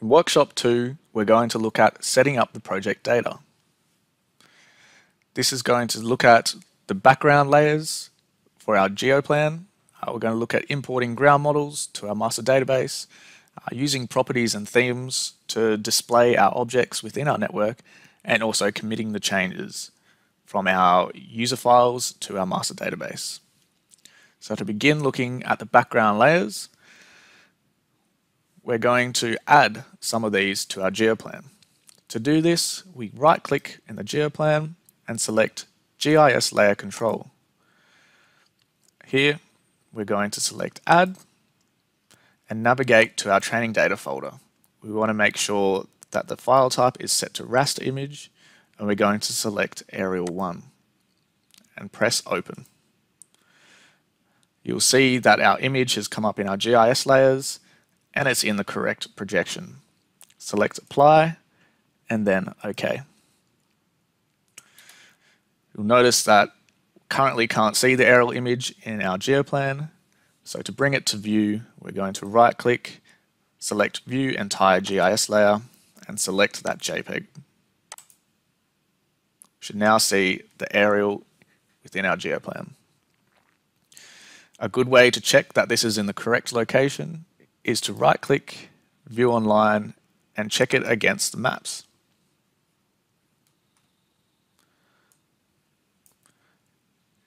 In workshop 2, we're going to look at setting up the project data. This is going to look at the background layers for our geoplan. Uh, we're going to look at importing ground models to our master database, uh, using properties and themes to display our objects within our network, and also committing the changes from our user files to our master database. So to begin looking at the background layers, we're going to add some of these to our geoplan. To do this, we right click in the geoplan and select GIS layer control. Here, we're going to select add and navigate to our training data folder. We want to make sure that the file type is set to raster image and we're going to select aerial 1 and press open. You'll see that our image has come up in our GIS layers and it's in the correct projection. Select apply and then OK. You'll notice that currently can't see the aerial image in our geoplan. So to bring it to view, we're going to right click, select view entire GIS layer and select that JPEG. should now see the aerial within our geoplan. A good way to check that this is in the correct location is to right click, view online, and check it against the maps.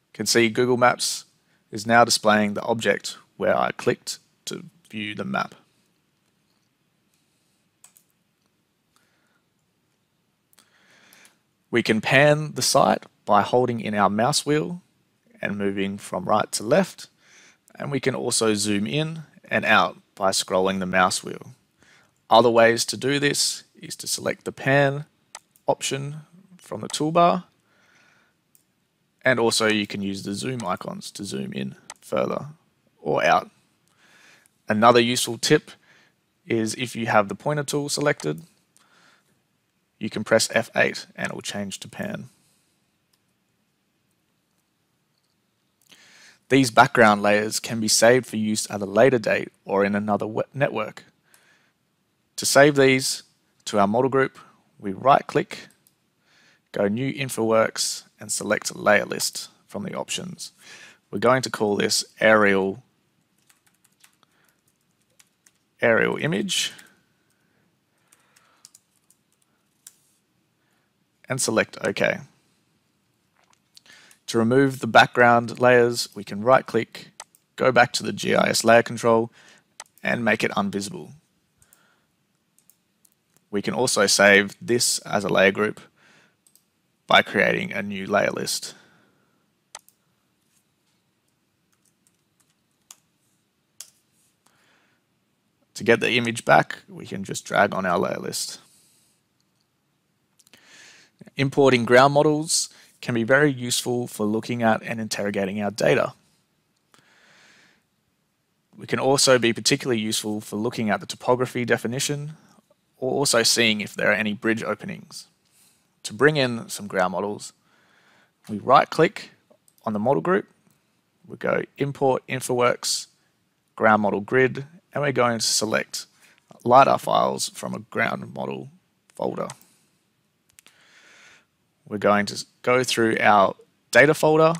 You can see Google Maps is now displaying the object where I clicked to view the map. We can pan the site by holding in our mouse wheel and moving from right to left and we can also zoom in and out by scrolling the mouse wheel. Other ways to do this is to select the pan option from the toolbar and also you can use the zoom icons to zoom in further or out. Another useful tip is if you have the pointer tool selected, you can press F8 and it will change to pan. These background layers can be saved for use at a later date or in another network. To save these to our model group, we right click, go new InfoWorks and select layer list from the options. We're going to call this aerial aerial image and select OK. To remove the background layers, we can right click, go back to the GIS layer control and make it invisible. We can also save this as a layer group by creating a new layer list. To get the image back, we can just drag on our layer list. Importing ground models can be very useful for looking at and interrogating our data. We can also be particularly useful for looking at the topography definition or also seeing if there are any bridge openings. To bring in some ground models, we right click on the model group, we go import InfoWorks, ground model grid, and we're going to select LiDAR files from a ground model folder we're going to go through our data folder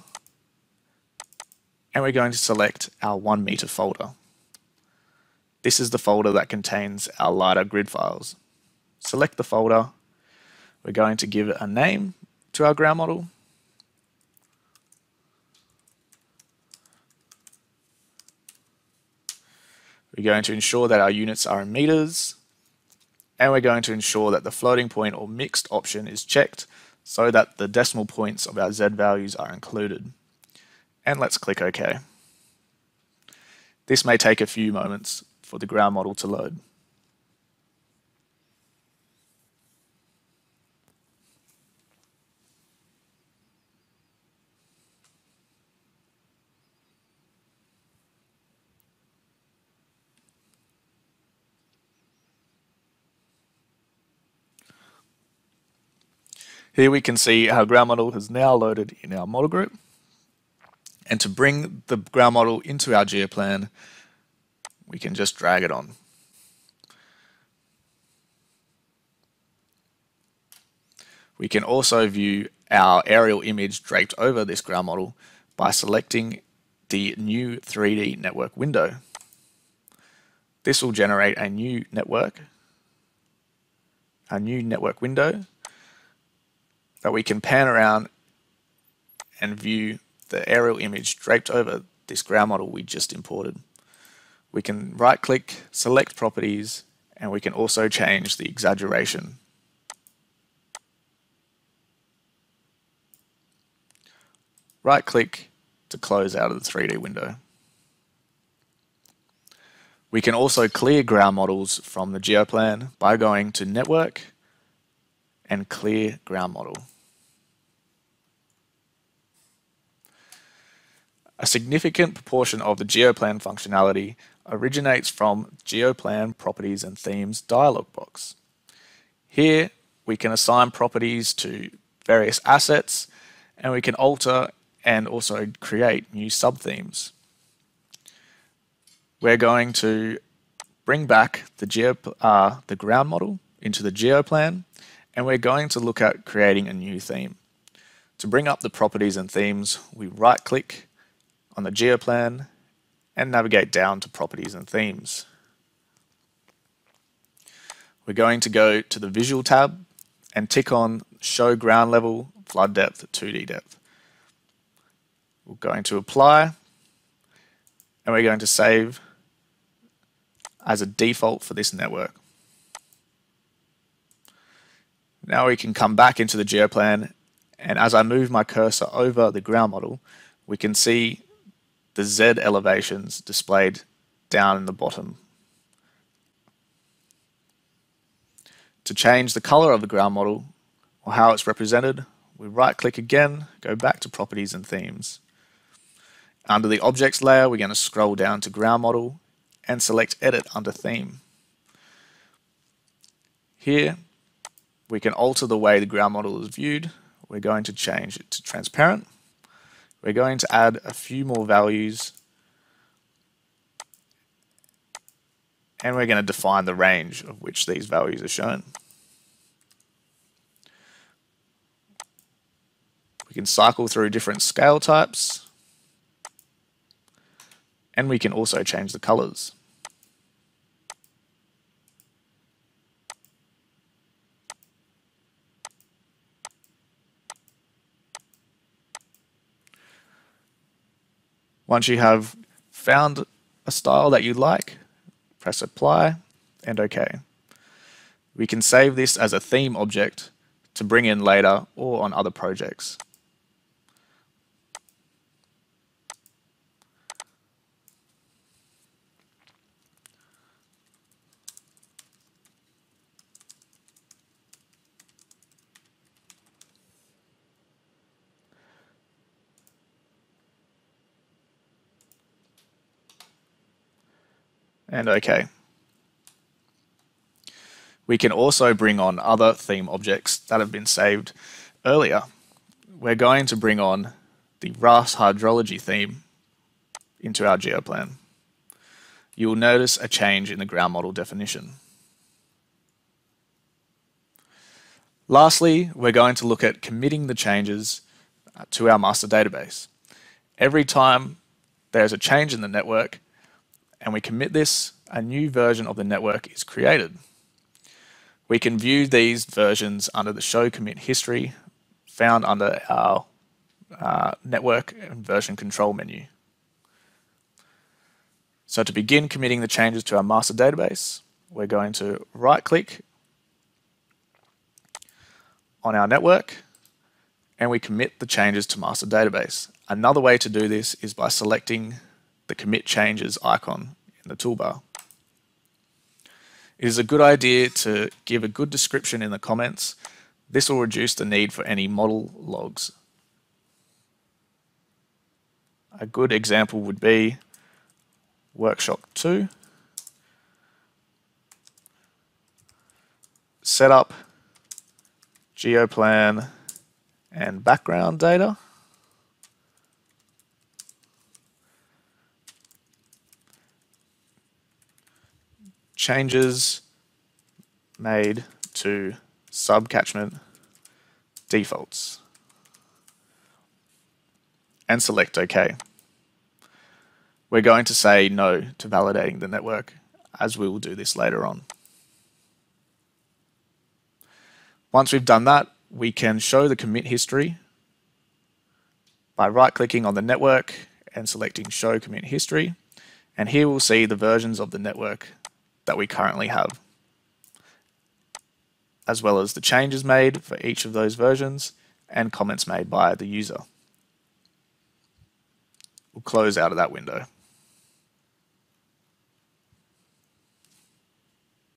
and we're going to select our one meter folder. This is the folder that contains our LiDAR grid files. Select the folder. We're going to give it a name to our ground model. We're going to ensure that our units are in meters and we're going to ensure that the floating point or mixed option is checked so that the decimal points of our Z values are included. And let's click OK. This may take a few moments for the ground model to load. Here we can see our ground model has now loaded in our model group. And to bring the ground model into our geoplan, we can just drag it on. We can also view our aerial image draped over this ground model by selecting the new 3D network window. This will generate a new network, a new network window that we can pan around and view the aerial image draped over this ground model we just imported. We can right click, select properties, and we can also change the exaggeration. Right click to close out of the 3D window. We can also clear ground models from the geoplan by going to Network and Clear Ground Model. A significant proportion of the GeoPlan functionality originates from GeoPlan Properties and Themes dialog box. Here, we can assign properties to various assets and we can alter and also create new subthemes. We're going to bring back the, geo, uh, the ground model into the GeoPlan and we're going to look at creating a new theme. To bring up the properties and themes, we right click on the geoplan and navigate down to properties and themes. We're going to go to the visual tab and tick on show ground level flood depth 2D depth. We're going to apply and we're going to save as a default for this network. Now we can come back into the geoplan and as I move my cursor over the ground model, we can see the Z elevations displayed down in the bottom. To change the color of the ground model or how it's represented, we right click again, go back to properties and themes. Under the objects layer, we're going to scroll down to ground model and select edit under theme. Here, we can alter the way the ground model is viewed. We're going to change it to transparent we're going to add a few more values and we're going to define the range of which these values are shown. We can cycle through different scale types and we can also change the colors. Once you have found a style that you like, press apply and OK. We can save this as a theme object to bring in later or on other projects. And OK. We can also bring on other theme objects that have been saved earlier. We're going to bring on the RAFTS hydrology theme into our geoplan. You will notice a change in the ground model definition. Lastly, we're going to look at committing the changes uh, to our master database. Every time there's a change in the network, and we commit this, a new version of the network is created. We can view these versions under the show commit history found under our uh, network and version control menu. So to begin committing the changes to our master database, we're going to right click on our network and we commit the changes to master database. Another way to do this is by selecting the commit changes icon in the toolbar. It is a good idea to give a good description in the comments. This will reduce the need for any model logs. A good example would be workshop 2. Setup, geoplan, and background data. Changes made to subcatchment defaults and select OK. We're going to say no to validating the network as we will do this later on. Once we've done that, we can show the commit history by right clicking on the network and selecting show commit history and here we'll see the versions of the network that we currently have as well as the changes made for each of those versions and comments made by the user. We'll close out of that window.